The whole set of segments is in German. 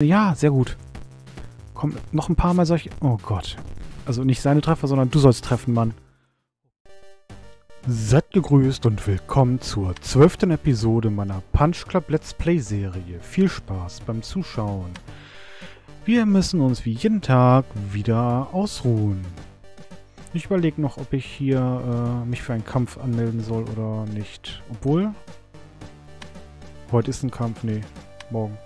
Ja, sehr gut. Komm, noch ein paar Mal solche... Oh Gott. Also nicht seine Treffer, sondern du sollst treffen, Mann. Seid gegrüßt und willkommen zur zwölften Episode meiner Punch Club Let's Play Serie. Viel Spaß beim Zuschauen. Wir müssen uns wie jeden Tag wieder ausruhen. Ich überlege noch, ob ich hier äh, mich für einen Kampf anmelden soll oder nicht. Obwohl... Heute ist ein Kampf, nee, morgen.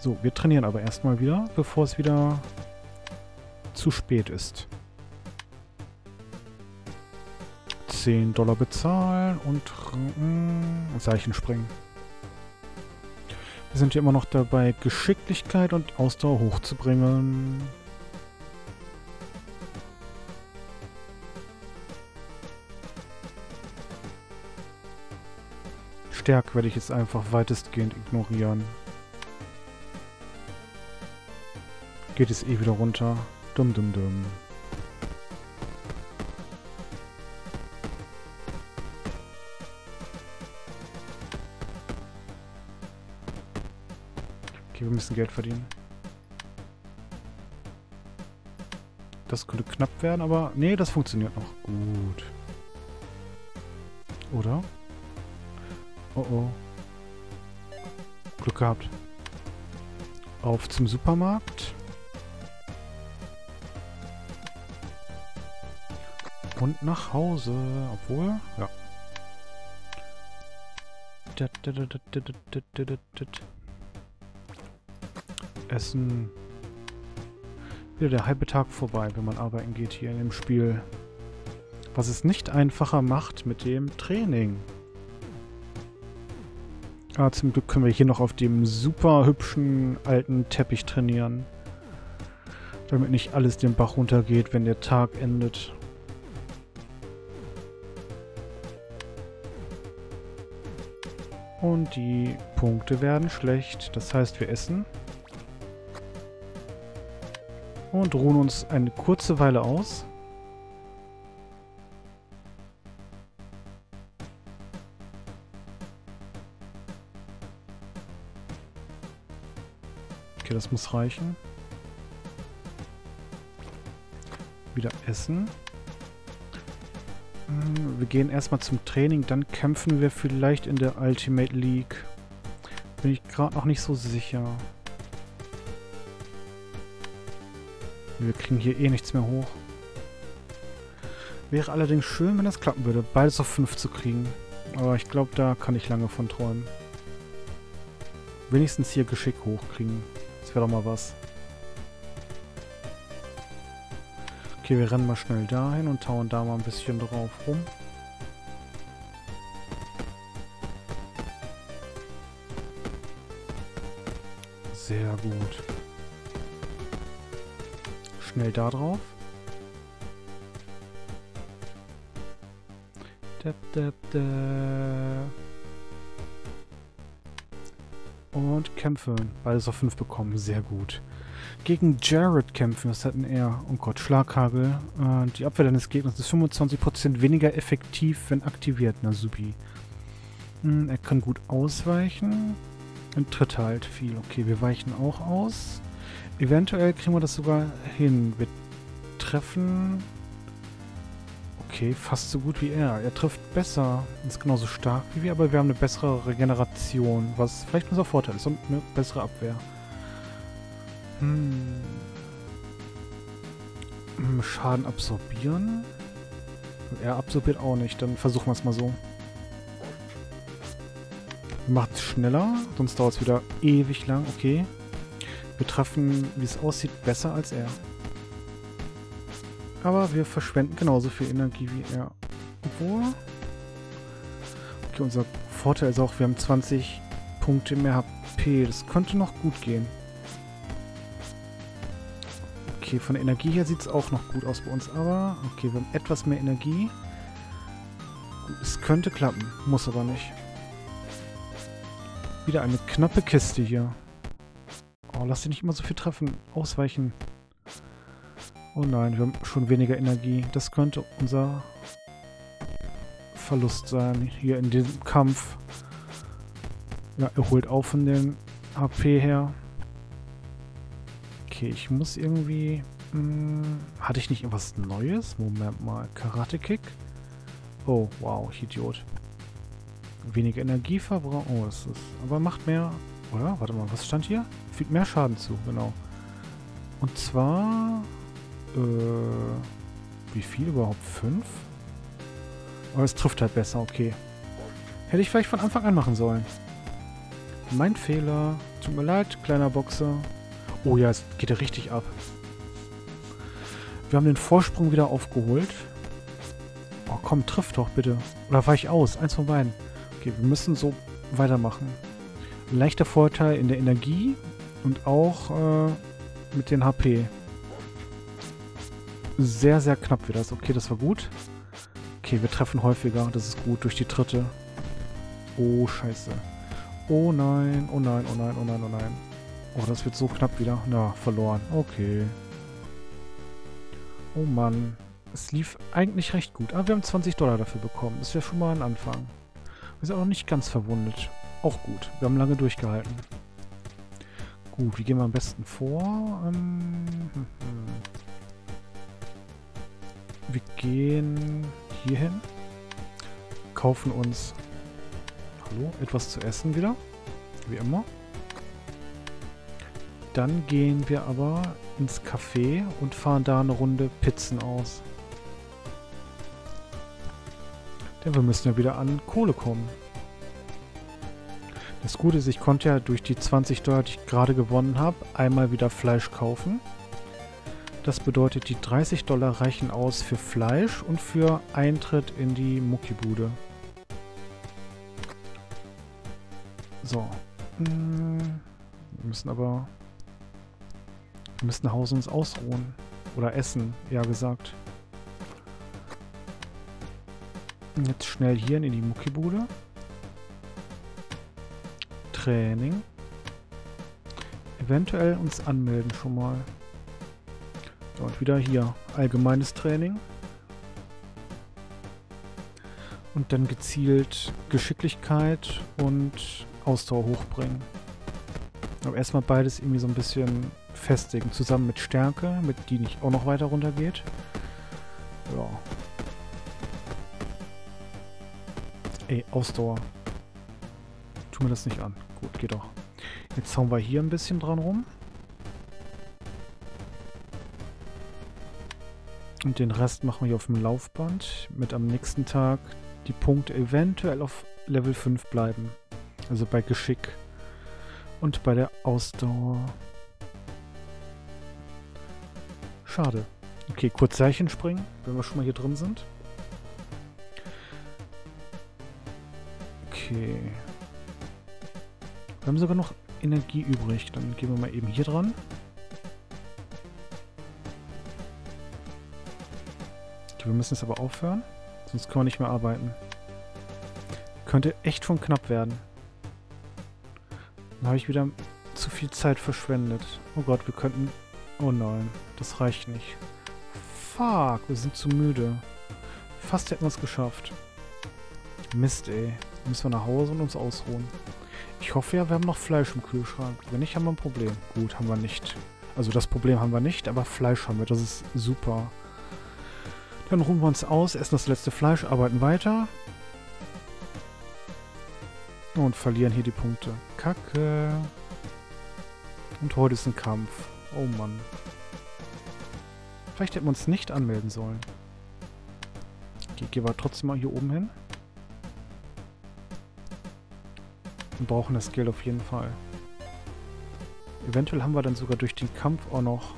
So, wir trainieren aber erstmal wieder, bevor es wieder zu spät ist. 10 Dollar bezahlen und mm, Zeichen springen. Wir sind hier immer noch dabei, Geschicklichkeit und Ausdauer hochzubringen. Stärke werde ich jetzt einfach weitestgehend ignorieren. Geht es eh wieder runter. Dumm, dumm, dumm. Okay, wir müssen Geld verdienen. Das könnte knapp werden, aber... Nee, das funktioniert noch. Gut. Oder? Oh oh. Glück gehabt. Auf zum Supermarkt. Und nach Hause. Obwohl, ja. Essen. Wieder der halbe Tag vorbei, wenn man arbeiten geht hier in dem Spiel. Was es nicht einfacher macht mit dem Training. Ah, zum Glück können wir hier noch auf dem super hübschen alten Teppich trainieren. Damit nicht alles den Bach runtergeht, wenn der Tag endet. Und die Punkte werden schlecht. Das heißt, wir essen. Und ruhen uns eine kurze Weile aus. Okay, das muss reichen. Wieder essen. Hm, wir gehen erstmal zum Training, dann kämpfen wir vielleicht in der Ultimate League. Bin ich gerade noch nicht so sicher. Wir kriegen hier eh nichts mehr hoch. Wäre allerdings schön, wenn das klappen würde, beides auf 5 zu kriegen. Aber ich glaube, da kann ich lange von träumen. Wenigstens hier Geschick hochkriegen. Das wäre doch mal was. Okay, wir rennen mal schnell dahin und tauen da mal ein bisschen drauf rum. Sehr gut. Schnell da drauf. Da, da, da. Und kämpfen. Beides auf 5 bekommen. Sehr gut. Gegen Jared kämpfen. Was hatten er? Oh Gott, Schlaghagel. Äh, die Abwehr deines Gegners ist 25% weniger effektiv, wenn aktiviert. Na supi. Hm, er kann gut ausweichen. Und tritt halt viel. Okay, wir weichen auch aus. Eventuell kriegen wir das sogar hin. Wir treffen... Okay, fast so gut wie er. Er trifft besser. Ist genauso stark wie wir, aber wir haben eine bessere Regeneration, was vielleicht unser Vorteil ist und eine bessere Abwehr. Hm. hm Schaden absorbieren? Er absorbiert auch nicht, dann versuchen wir es mal so. Macht es schneller, sonst dauert es wieder ewig lang. Okay. Wir treffen, wie es aussieht, besser als er. Aber wir verschwenden genauso viel Energie wie er. Obwohl... Okay, unser Vorteil ist auch, wir haben 20 Punkte mehr HP. Das könnte noch gut gehen. Okay, von der Energie her sieht es auch noch gut aus bei uns. Aber, okay, wir haben etwas mehr Energie. Es könnte klappen, muss aber nicht. Wieder eine knappe Kiste hier. Oh, lass dich nicht immer so viel treffen. Ausweichen. Oh nein, wir haben schon weniger Energie. Das könnte unser Verlust sein hier in diesem Kampf. Ja, er holt auf von dem HP her. Okay, ich muss irgendwie... Mh, hm, hatte ich nicht irgendwas Neues? Moment mal. Karate Kick? Oh, wow, ich Idiot. Weniger Energieverbrauch. Oh, das ist... Aber macht mehr... Oder? Warte mal, was stand hier? Fügt mehr Schaden zu, genau. Und zwar... Äh... Wie viel überhaupt? Fünf? Aber es trifft halt besser, okay. Hätte ich vielleicht von Anfang an machen sollen. Mein Fehler. Tut mir leid, kleiner Boxer. Oh ja, es geht ja richtig ab. Wir haben den Vorsprung wieder aufgeholt. Oh komm, triff doch bitte. Oder war ich aus? Eins von beiden. Okay, wir müssen so weitermachen. Leichter Vorteil in der Energie und auch äh, mit den HP. Sehr, sehr knapp das. Okay, das war gut. Okay, wir treffen häufiger. Das ist gut durch die dritte. Oh, scheiße. Oh nein, oh nein, oh nein, oh nein, oh nein. Oh, das wird so knapp wieder. Na, verloren. Okay. Oh Mann. Es lief eigentlich recht gut. Aber wir haben 20 Dollar dafür bekommen. Das wäre schon mal ein Anfang. Wir sind auch noch nicht ganz verwundet. Auch gut. Wir haben lange durchgehalten. Gut, wie gehen wir am besten vor? Ähm, hm, hm. Wir gehen hier hin. Kaufen uns hallo, etwas zu essen wieder. Wie immer. Dann gehen wir aber ins Café und fahren da eine Runde Pizzen aus. Denn wir müssen ja wieder an Kohle kommen. Das Gute ist, ich konnte ja durch die 20 Dollar, die ich gerade gewonnen habe, einmal wieder Fleisch kaufen. Das bedeutet, die 30 Dollar reichen aus für Fleisch und für Eintritt in die Muckibude. So. Hm, wir müssen aber... Wir müssen nach Hause uns ausruhen. Oder essen, eher gesagt. Jetzt schnell hier in die Muckibude. Training. Eventuell uns anmelden schon mal. Und wieder hier allgemeines Training. Und dann gezielt Geschicklichkeit und Ausdauer hochbringen. Aber erstmal beides irgendwie so ein bisschen festigen. Zusammen mit Stärke, mit die nicht auch noch weiter runter geht. Ja. Ey, Ausdauer. Tu mir das nicht an. Gut, geht doch. Jetzt hauen wir hier ein bisschen dran rum. Und den Rest machen wir hier auf dem Laufband, mit am nächsten Tag die Punkte eventuell auf Level 5 bleiben. Also bei Geschick und bei der Ausdauer. Schade. Okay, kurz Seilchen springen, wenn wir schon mal hier drin sind. Okay. Wir haben sogar noch Energie übrig. Dann gehen wir mal eben hier dran. Wir müssen es aber aufhören, sonst können wir nicht mehr arbeiten. Könnte echt schon knapp werden. Dann habe ich wieder zu viel Zeit verschwendet. Oh Gott, wir könnten... Oh nein, das reicht nicht. Fuck, wir sind zu müde. Fast hätten wir es geschafft. Mist, ey. Müssen wir nach Hause und uns ausruhen. Ich hoffe ja, wir haben noch Fleisch im Kühlschrank. Wenn nicht, haben wir ein Problem. Gut, haben wir nicht. Also das Problem haben wir nicht, aber Fleisch haben wir. Das ist super. Dann ruhen wir uns aus, essen das letzte Fleisch, arbeiten weiter. Und verlieren hier die Punkte. Kacke. Und heute ist ein Kampf. Oh Mann. Vielleicht hätten wir uns nicht anmelden sollen. Okay, gehen wir trotzdem mal hier oben hin. Wir brauchen das Geld auf jeden Fall. Eventuell haben wir dann sogar durch den Kampf auch noch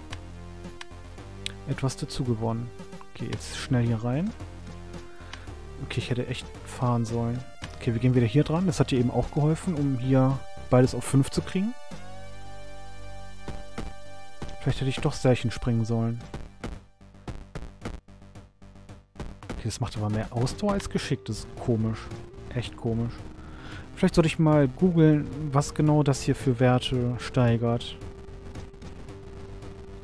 etwas dazu gewonnen. Okay, jetzt schnell hier rein. Okay, ich hätte echt fahren sollen. Okay, wir gehen wieder hier dran. Das hat dir eben auch geholfen, um hier beides auf 5 zu kriegen. Vielleicht hätte ich doch Seilchen springen sollen. Okay, das macht aber mehr Ausdauer als Geschick. Das ist komisch. Echt komisch. Vielleicht sollte ich mal googeln, was genau das hier für Werte steigert.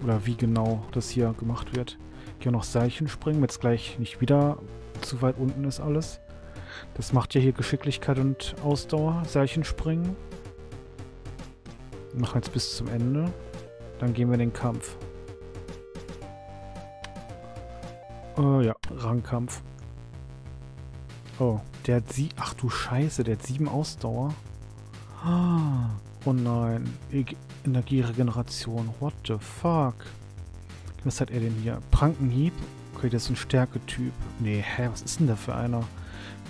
Oder wie genau das hier gemacht wird. Hier noch Seilchen springen, damit es gleich nicht wieder zu weit unten ist alles. Das macht ja hier Geschicklichkeit und Ausdauer. Seilchen springen. Machen jetzt bis zum Ende. Dann gehen wir in den Kampf. Oh ja, Rangkampf. Oh, der hat sie... Ach du Scheiße, der hat sieben Ausdauer. Oh nein. Energieregeneration. What the fuck? Was hat er denn hier? Prankenhieb? Okay, der ist ein Stärketyp. Nee, hä, was ist denn da für einer?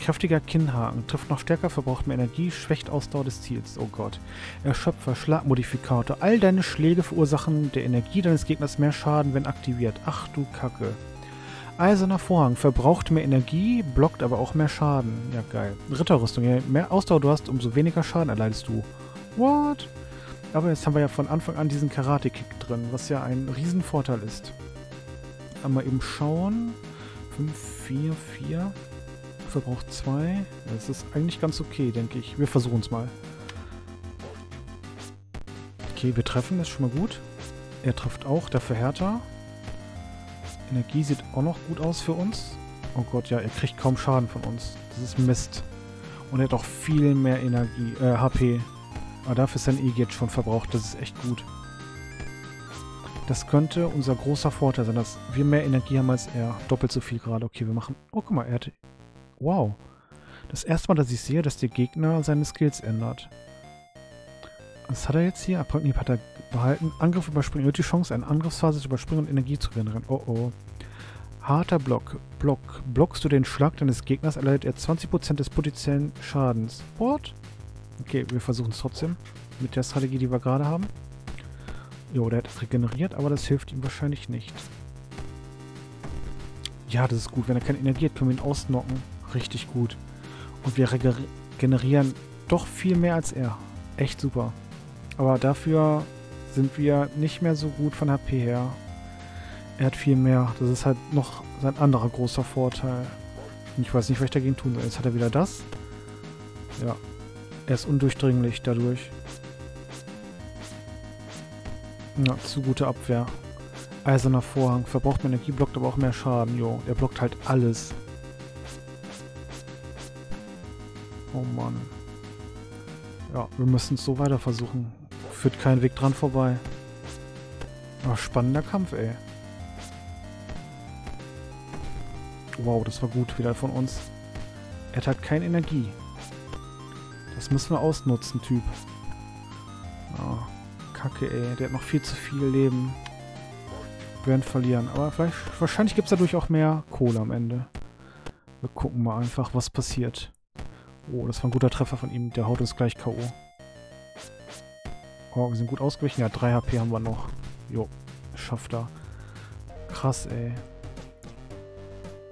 Kräftiger Kinnhaken. Trifft noch stärker, verbraucht mehr Energie, schwächt Ausdauer des Ziels. Oh Gott. Erschöpfer, Schlagmodifikator. All deine Schläge verursachen der Energie deines Gegners mehr Schaden, wenn aktiviert. Ach du Kacke. Eiserner Vorhang. Verbraucht mehr Energie, blockt aber auch mehr Schaden. Ja, geil. Ritterrüstung. Je mehr Ausdauer du hast, umso weniger Schaden erleidest du. What? Aber jetzt haben wir ja von Anfang an diesen Karate-Kick drin, was ja ein Riesenvorteil ist. Einmal eben schauen. 5, 4, 4. Verbraucht 2. Das ist eigentlich ganz okay, denke ich. Wir versuchen es mal. Okay, wir treffen, das ist schon mal gut. Er trifft auch, dafür härter. Energie sieht auch noch gut aus für uns. Oh Gott, ja, er kriegt kaum Schaden von uns. Das ist Mist. Und er hat auch viel mehr Energie, äh, HP. Aber dafür ist sein E jetzt schon verbraucht. Das ist echt gut. Das könnte unser großer Vorteil sein, dass wir mehr Energie haben als er. Doppelt so viel gerade. Okay, wir machen... Oh, guck mal, er hat... Wow. Das erste Mal, dass ich sehe, dass der Gegner seine Skills ändert. Was hat er jetzt hier? Abbrücken hat er behalten. Angriff überspringen. Er hat die Chance, eine Angriffsphase zu überspringen und Energie zu generieren. Oh oh. Harter Block. Block. Blockst du den Schlag deines Gegners, erleidet er 20% des potenziellen Schadens. What? Okay, wir versuchen es trotzdem. Mit der Strategie, die wir gerade haben. Jo, der hat es regeneriert, aber das hilft ihm wahrscheinlich nicht. Ja, das ist gut. Wenn er keine Energie hat, können wir ihn ausnocken. Richtig gut. Und wir regenerieren doch viel mehr als er. Echt super. Aber dafür sind wir nicht mehr so gut von HP her. Er hat viel mehr. Das ist halt noch sein anderer großer Vorteil. Ich weiß nicht, was ich dagegen tun soll. Jetzt hat er wieder das. Ja. Er ist undurchdringlich dadurch. Ja, zu gute Abwehr. Eiserner Vorhang. Verbraucht mehr Energie, blockt aber auch mehr Schaden. Jo, er blockt halt alles. Oh Mann. Ja, wir müssen es so weiter versuchen. Führt kein Weg dran vorbei. Aber spannender Kampf, ey. Wow, das war gut wieder von uns. Er hat keine Energie. Das müssen wir ausnutzen, Typ. Oh, Kacke, ey. Der hat noch viel zu viel Leben. Wir werden verlieren. Aber vielleicht, wahrscheinlich gibt es dadurch auch mehr Kohle am Ende. Wir gucken mal einfach, was passiert. Oh, das war ein guter Treffer von ihm. Der haut uns gleich K.O. Oh, wir sind gut ausgewichen. Ja, 3 HP haben wir noch. Jo, schafft er. Krass, ey.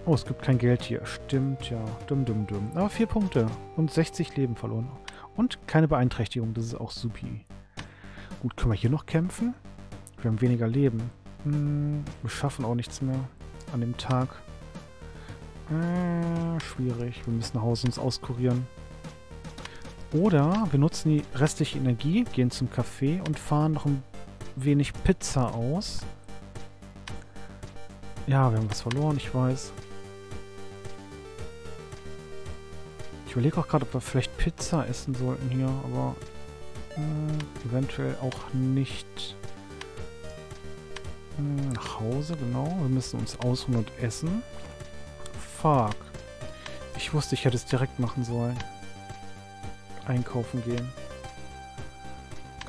Oh, es gibt kein Geld hier. Stimmt, ja. Dumm, dumm, dumm. Aber 4 Punkte. Und 60 Leben verloren. Und keine Beeinträchtigung. Das ist auch supi. Gut, können wir hier noch kämpfen? Wir haben weniger Leben. Hm, wir schaffen auch nichts mehr an dem Tag. Äh, schwierig. Wir müssen nach Hause uns auskurieren. Oder wir nutzen die restliche Energie, gehen zum Café und fahren noch ein wenig Pizza aus. Ja, wir haben was verloren, ich weiß. Ich überlege auch gerade, ob wir vielleicht Pizza essen sollten hier, aber äh, eventuell auch nicht. Hm, nach Hause, genau. Wir müssen uns ausruhen und essen. Fuck. Ich wusste, ich hätte es direkt machen sollen. Einkaufen gehen.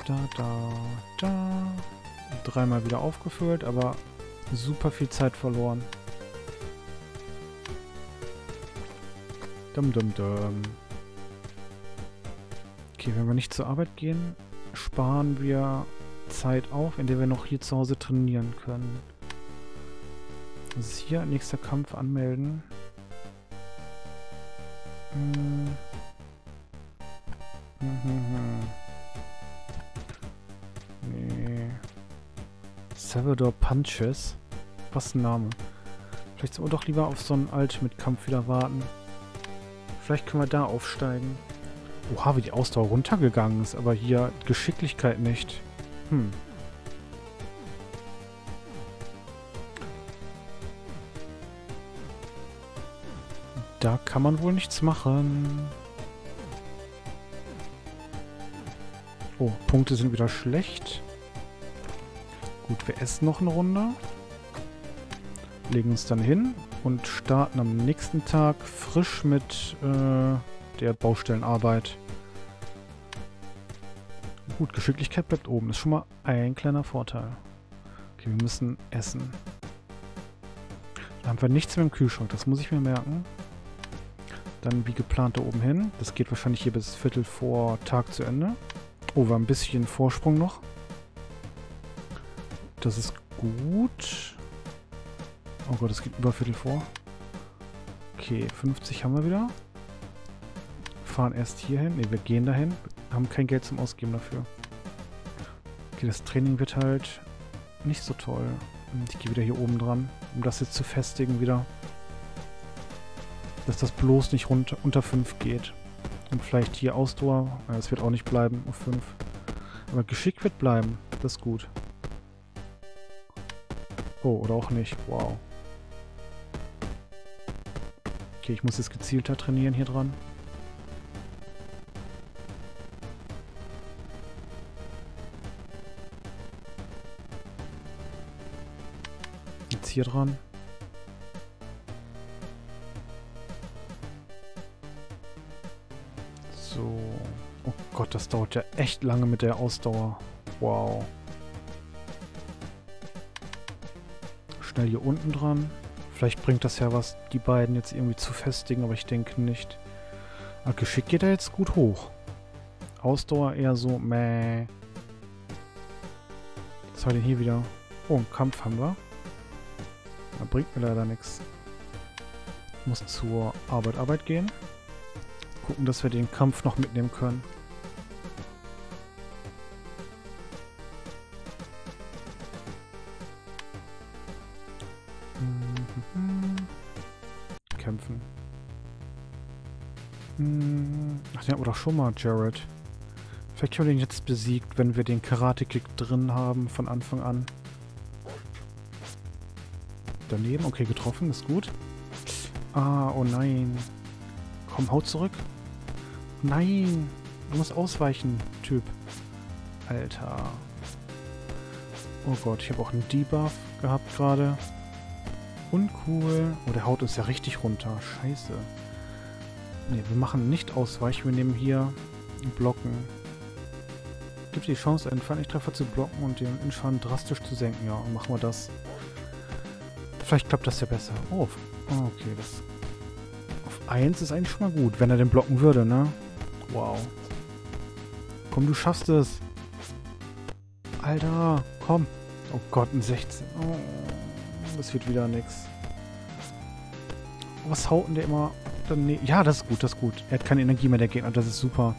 Da, da, da. Dreimal wieder aufgefüllt, aber super viel Zeit verloren. Dum, dum, dum. Okay, wenn wir nicht zur Arbeit gehen, sparen wir Zeit auf, in der wir noch hier zu Hause trainieren können. Das ist hier nächster Kampf anmelden. Hm. Mhm. Nee. Salvador Punches. Was ein Name. Vielleicht sollen wir doch lieber auf so einen Ultimate-Kampf wieder warten. Vielleicht können wir da aufsteigen. Oha, wie die Ausdauer runtergegangen ist, aber hier Geschicklichkeit nicht. Hm. Da kann man wohl nichts machen. Oh, Punkte sind wieder schlecht. Gut, wir essen noch eine Runde. Legen uns dann hin und starten am nächsten Tag frisch mit äh, der Baustellenarbeit. Gut, Geschicklichkeit bleibt oben. Ist schon mal ein kleiner Vorteil. Okay, wir müssen essen. Da haben wir nichts mehr im Kühlschrank. Das muss ich mir merken. Dann wie geplant da oben hin. Das geht wahrscheinlich hier bis Viertel vor Tag zu Ende. Oh, haben ein bisschen Vorsprung noch. Das ist gut. Oh Gott, es geht über Viertel vor. Okay, 50 haben wir wieder. Fahren erst hier hin. Ne, wir gehen dahin. Haben kein Geld zum Ausgeben dafür. Okay, das Training wird halt nicht so toll. Ich gehe wieder hier oben dran, um das jetzt zu festigen wieder. Dass das bloß nicht runter, unter 5 geht. Und vielleicht hier Ausdauer. Es wird auch nicht bleiben auf 5. Aber Geschick wird bleiben. Das ist gut. Oh, oder auch nicht. Wow. Okay, ich muss jetzt gezielter trainieren hier dran. Jetzt hier dran. Gott, das dauert ja echt lange mit der Ausdauer. Wow. Schnell hier unten dran. Vielleicht bringt das ja was, die beiden jetzt irgendwie zu festigen, aber ich denke nicht. Aber Geschick geht er jetzt gut hoch. Ausdauer eher so, meh. Was haben wir denn hier wieder? Oh, einen Kampf haben wir. Da bringt mir leider nichts. Ich muss zur Arbeit Arbeit gehen. Gucken, dass wir den Kampf noch mitnehmen können. Schon mal, Jared. Vielleicht haben wir den jetzt besiegt, wenn wir den Karate-Kick drin haben von Anfang an. Daneben, okay, getroffen, ist gut. Ah, oh nein. Komm, hau zurück. Nein, du musst ausweichen, Typ. Alter. Oh Gott, ich habe auch einen Debuff gehabt gerade. Uncool. Oh, der haut uns ja richtig runter. Scheiße. Ne, wir machen nicht ausweichen. Wir nehmen hier Blocken. Gibt die Chance, einen Feindtreffer zu blocken und den Inschaden drastisch zu senken. Ja, machen wir das. Vielleicht klappt das ja besser. Oh, okay, das... Auf 1 ist eigentlich schon mal gut, wenn er den blocken würde, ne? Wow. Komm, du schaffst es. Alter, komm. Oh Gott, ein 16. Oh, das wird wieder nix. Was haut denn der immer? Ne ja, das ist gut, das ist gut. Er hat keine Energie mehr, der Gegner. Das ist super.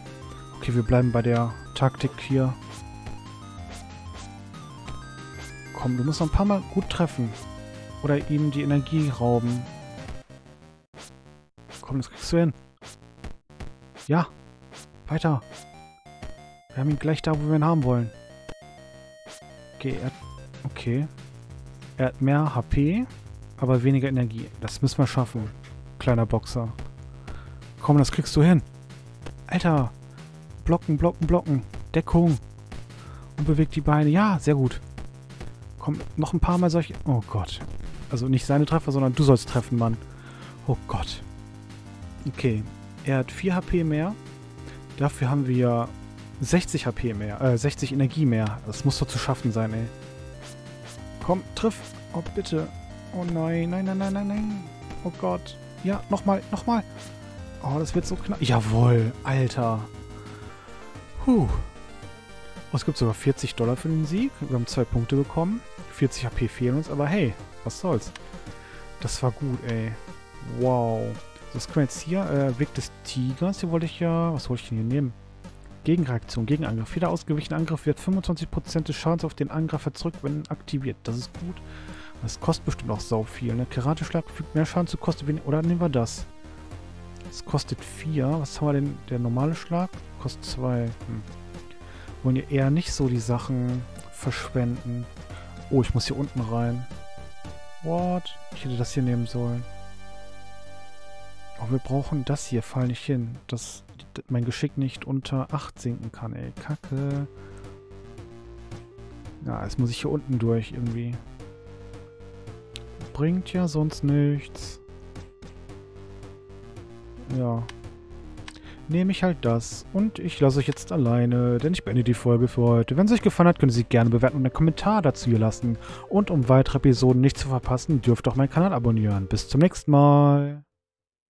Okay, wir bleiben bei der Taktik hier. Komm, du musst noch ein paar Mal gut treffen. Oder ihm die Energie rauben. Komm, das kriegst du hin. Ja. Weiter. Wir haben ihn gleich da, wo wir ihn haben wollen. Okay, er. Okay. Er hat mehr HP, aber weniger Energie. Das müssen wir schaffen. Kleiner Boxer. Komm, das kriegst du hin. Alter. Blocken, blocken, blocken. Deckung. Und bewegt die Beine. Ja, sehr gut. Komm, noch ein paar Mal solche... Oh Gott. Also nicht seine Treffer, sondern du sollst treffen, Mann. Oh Gott. Okay. Er hat 4 HP mehr. Dafür haben wir 60 HP mehr. Äh, 60 Energie mehr. Das muss doch zu schaffen sein, ey. Komm, triff. Oh, bitte. Oh nein, nein, nein, nein, nein, nein. Oh Gott. Ja, nochmal, nochmal. Oh, das wird so knapp. Jawohl, Alter. Puh. Oh, es gibt sogar 40 Dollar für den Sieg. Wir haben zwei Punkte bekommen. 40 HP fehlen uns, aber hey, was soll's. Das war gut, ey. Wow. Das können wir jetzt hier, äh, Weg des Tigers, hier wollte ich ja, was wollte ich denn hier nehmen? Gegenreaktion, Gegenangriff. Jeder ausgewichene Angriff wird 25% des Schadens auf den Angreifer zurück, wenn aktiviert. Das ist gut. Das kostet bestimmt auch sau viel. Ne? Karateschlag fügt mehr Schaden zu, kostet weniger. Oder nehmen wir das. Das kostet 4. Was haben wir denn? Der normale Schlag kostet 2. Hm. Wollen ja eher nicht so die Sachen verschwenden. Oh, ich muss hier unten rein. What? Ich hätte das hier nehmen sollen. Oh, wir brauchen das hier. Fall nicht hin. Dass mein Geschick nicht unter 8 sinken kann, ey. Kacke. Ja, jetzt muss ich hier unten durch irgendwie. Bringt ja sonst nichts. Ja. Nehme ich halt das. Und ich lasse euch jetzt alleine, denn ich beende die Folge für heute. Wenn es euch gefallen hat, können Sie gerne bewerten und einen Kommentar dazu hier lassen. Und um weitere Episoden nicht zu verpassen, dürft auch meinen Kanal abonnieren. Bis zum nächsten Mal.